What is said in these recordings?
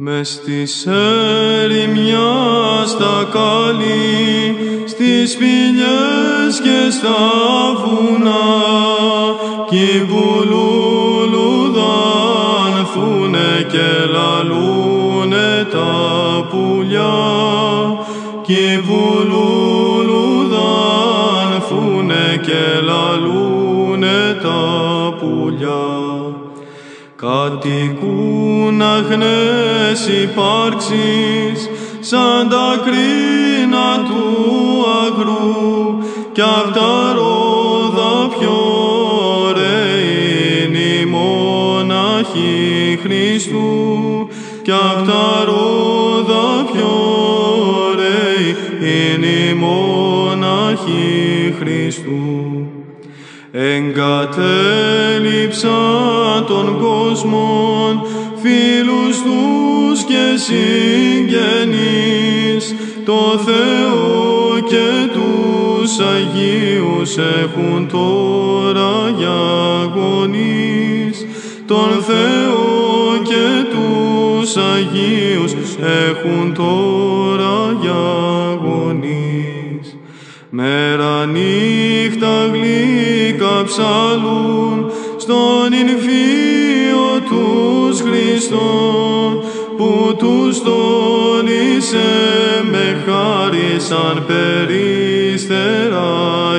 Μες της ερημιάς τα καλή, στις πηγές και στα βουνά, κι που λουλουδάνθουνε και λαλούνε τα πουλιά, κι που λουλουδάνθουνε και λαλούνε τα πουλιά. Κατοικούν αγνές υπάρξεις, σαν τα κρίνα του αγρού, κι απ' τα ρόδα πιο ωραίοι είναι οι μοναχοί Χριστού, κι απ' τα ρόδα πιο ωραίοι είναι οι μοναχοί Χριστού. Εγκατέλειψα των κόσμων, φίλους τους και συγγενείς, το Θεό και τους Αγίους έχουν τώρα για γονείς. Τον Θεό και τους Αγίους έχουν τώρα για γονείς. Μέρα νύχτα γλυκά ψαλούν στον Ινφίο τους Χριστόν που τους τόλισε με χάρη σαν περίστερα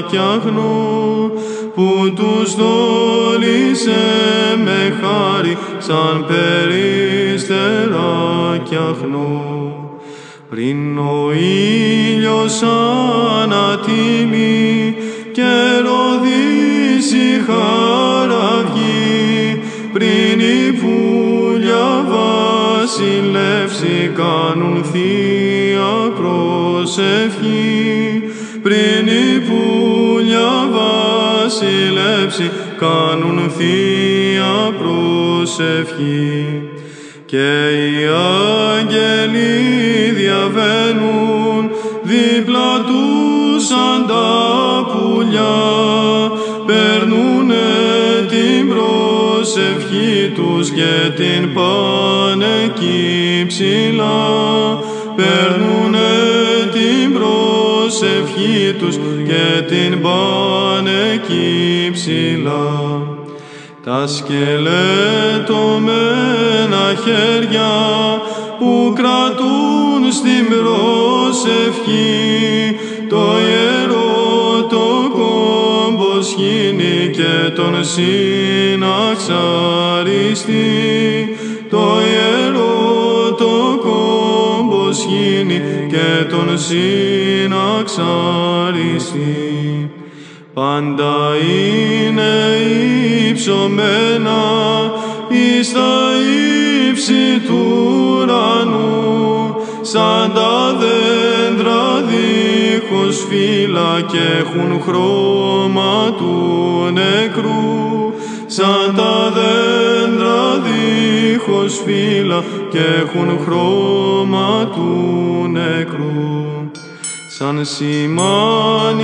κι αγνό που τους τόλισε με χάρη σαν περίστερα κι αγνό πριν ο ήλιος ανατιμεί και ροδίσει χαραυγή, βασιλεύσει κάνουν θεία προσευχή, πριν η πουλιά βασιλεύσει κάνουν θεία προσευχή. Και οι άγγελοι διαβαίνουν δίπλα τους σαν τα πουλιά. Παίρνουνε την προσευχή τους και την πάνε εκεί ψηλά παίρνουνε την προσευχή τους και την πάνε εκεί ψηλά. Τα σκελετωμένα χέρια που κρατούν στην προσευχή το ιερό το κόμπο σχήνει και τον συναξαριστεί το ιερό το κόμπο σχήνει και τον συναξαριστεί. Πάντα είναι υψωμένα εις τα ύψη του ουρανού σαν τα δέντρα δίχως φύλλα και έχουν χρώμα του νεκρού σαν τα δέντρα δίχως φύλλα και έχουν χρώμα του νεκρού. Σαν σημάνει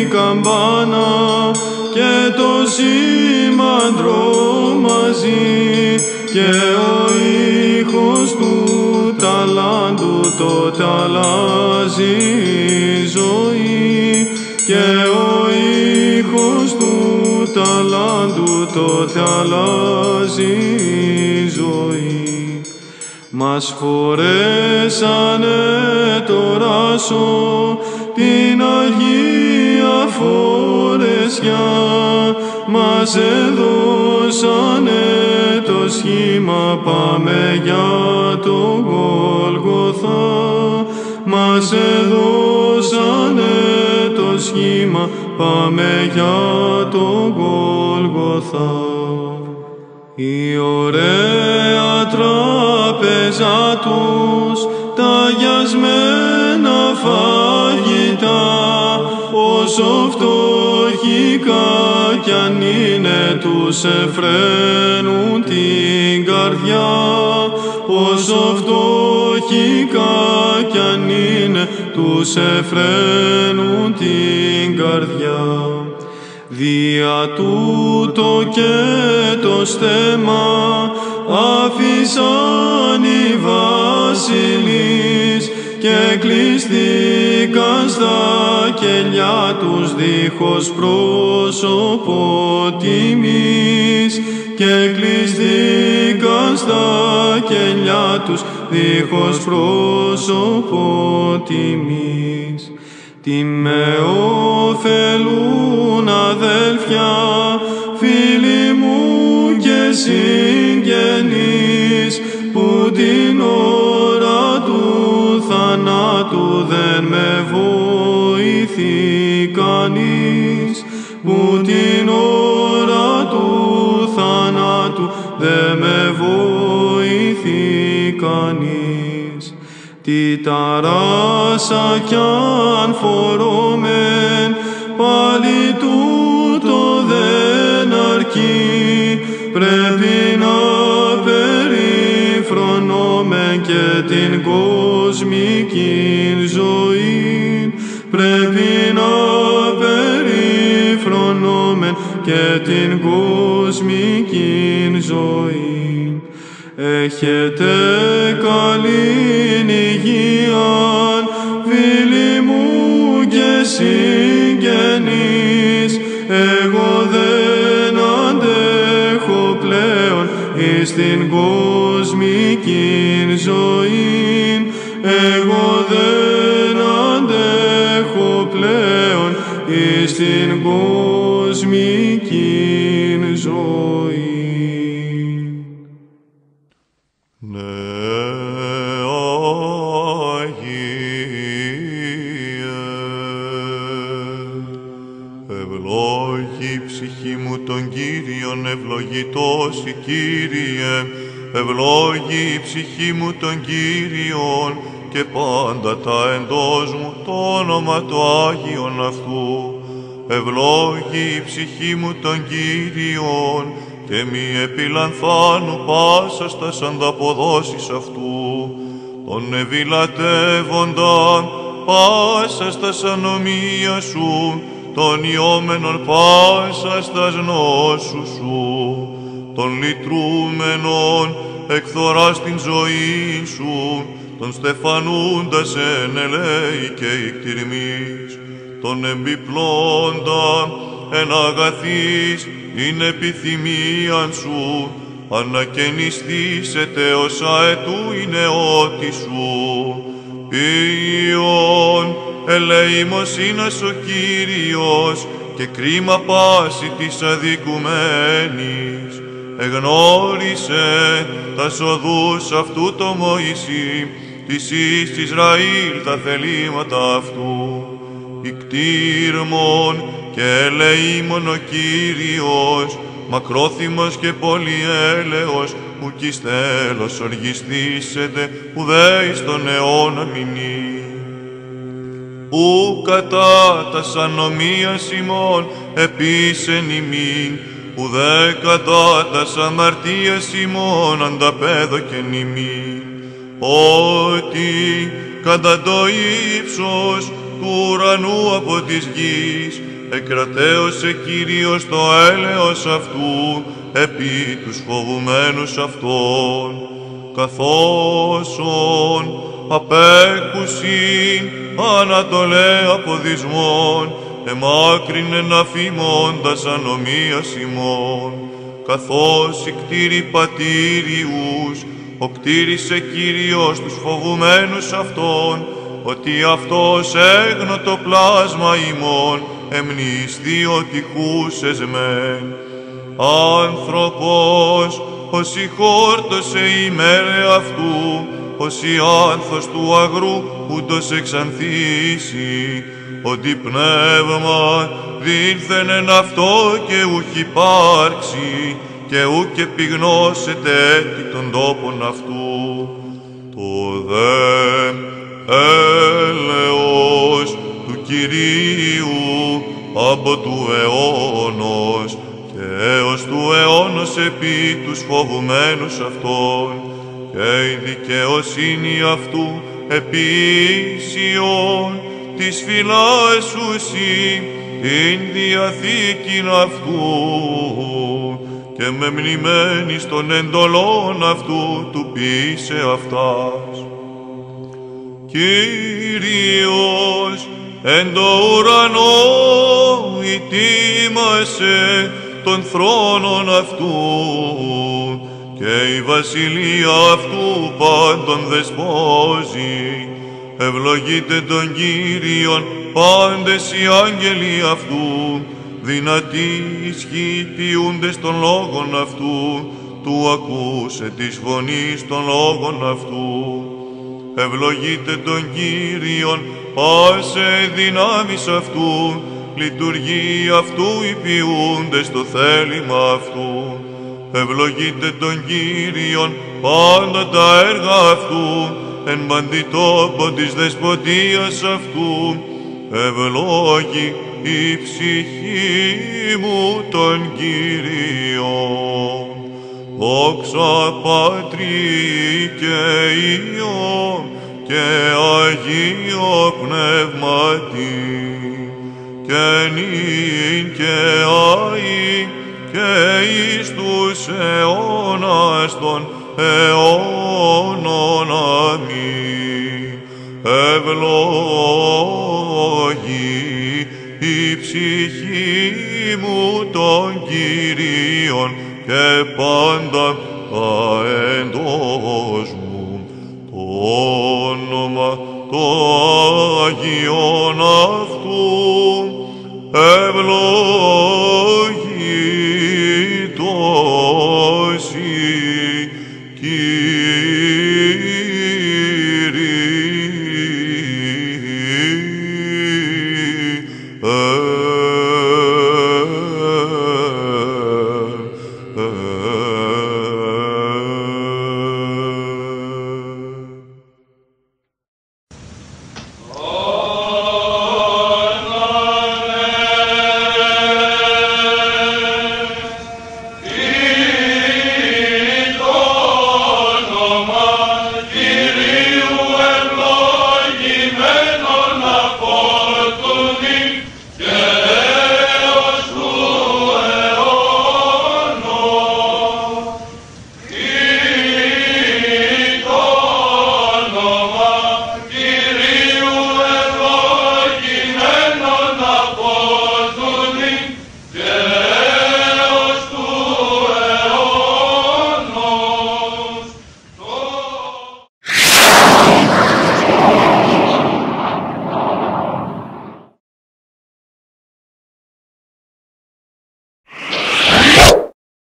η καμπάνα και το σήμαντρο μαζί και ο ήχος του ταλάντου τότε αλλάζει η ζωή και ο ήχος του ταλάντου τότε αλλάζει μας φορέσανε το ράσο την Αγία Φορεσιά. Μας έδωσανε το σχήμα πάμε για το Γολγοθά. Μας έδωσανε το σχήμα πάμε για το Γολγοθά. Η ωραία τράπεζα τους τα γιασμένα φαγητά. Όσο φτωχικά κι αν είναι τους εφραίνουν την καρδιά. Όσο φτωχικά κι αν είναι τους εφραίνουν την καρδιά Δια τούτο και το στέμα άφησαν οι βασιλείς και κλειστήκαν στα κελιά τους δίχως πρόσωπο τιμής και κλειστήκαν στα κελιά τους δίχως πρόσωπο τιμής. Τι με ωφελούν αδέλφια, φίλοι μου και συγγενείς, που την ώρα του θανάτου δεν με βοηθεί κανείς, που την ώρα του θανάτου δεν με βοηθεί κανείς. Τι ταράσα κι αν φορώμεν, πάλι πρέπει να περιφρονώμεν και την κοσμική ζωή, πρέπει να περιφρονώμεν και την κοσμική ζωή. Έχετε καλήν υγεία, φίλοι μου και συγγενείς, εις την κοσμική ζωή, εγώ δεν αντέχω πλέον εις την κοσμική ευλογητός η Κύριε, ευλόγη η ψυχή μου τον Κύριον και πάντα τα εντός μου το όνομα το Άγιον αυτού. Ευλόγη η ψυχή μου τον Κύριον και μη επιλανθάνου πάσα στα ανταποδόσεις αυτού. Τον ευηλατεύονταν πάσα στα ανομία σου, τον ιόμενον πάσα στα νόσου σου, τον λυτρούμενον εκθορά στην ζωή σου, τον στεφανούντας εν ελέη και ικτηρμής, τον εμπιπλώντα εν αγαθής είναι επιθυμίαν σου, ανακαινιστήσετε ως αετού η νεότη σου. Ποιον ελεήμος είναι ο Κύριος και κρίμα πάση της αδικουμένης. Εγνώρισε τα σοδούς αυτού το Μωυσή, της εις Ισραήλ τα θελήματα αυτού. Ικτήρμον και ελεήμον ο Κύριος, μακρόθυμος και πολυέλεος, που κι εις τέλος οργιστήσετε, ουδέ εις τον αιώνα μηνύ. Ου κατά τας ανομίας ημών επίσεν ημίν, ουδέ κατά τα αμαρτίας ημών ανταπέδοκεν ημίν. Ότι κατά το ύψος του ουρανού από της γης, εκρατέωσε Κύριος το έλεος αυτού, επί τους φοβουμένους αυτών, καθόσον απέχουσιν ανατολέ αποδισμών, εμάκρυνεν αφημώντας ανομίας ημών, καθώς οι κτήροι πατήριους, ο κτήρισε Κύριος τους φοβουμένους αυτών, ότι αυτός έγνω το πλάσμα ημών, εμνηστεί ότι χούσες μεν. Άνθρωπος, όσοι χόρτωσε η μέρε αυτού, όσοι άνθος του αγρού ούτως εξανθήσει, ότι πνεύμα δήλθεν εν αυτό και ούχ υπάρξει, και ούκ επιγνώσετε έτη των τόπων αυτού. Το δε έλεος του Κυρίου από του αιώνος και έως του αιώνος επί τους φοβουμένους αυτών και η δικαιοσύνη αυτού επί ίσιον της φυλάσουσι την διαθήκην αυτού και με μνημένης των εντολών αυτού του πείσε αυτάς. Κύριος εν το ουρανό ητήμασε των θρόνων αυτού και η βασιλεία αυτού πάντων δεσπόζει. Ευλογείτε τον Κύριον πάντες οι άγγελοι αυτού, δυνατοί ισχύ ποιούντες των λόγων αυτού, του ακούσε της φωνής των λόγων αυτού. Ευλογείτε τον Κύριον πάσε δυνάμεις αυτού, λειτουργεί αυτού οι ποιούντες το θέλημα αυτού. Ευλογείτε τον Κύριον πάντα τα έργα αυτού, εν παντή τόπο της δεσποτείας αυτού, ευλόγη η ψυχή μου τον Κύριον. Δόξα Πατρί και Υιό και Αγίο Πνεύματι, και νυν και αΐ και εις τους αιώνας των αιώνων αμήν. Ευλόγη η ψυχή μου των Κυρίων και πάντα εντός μου το όνομα το Άγιον αυτού ευλογητός η Κύριε.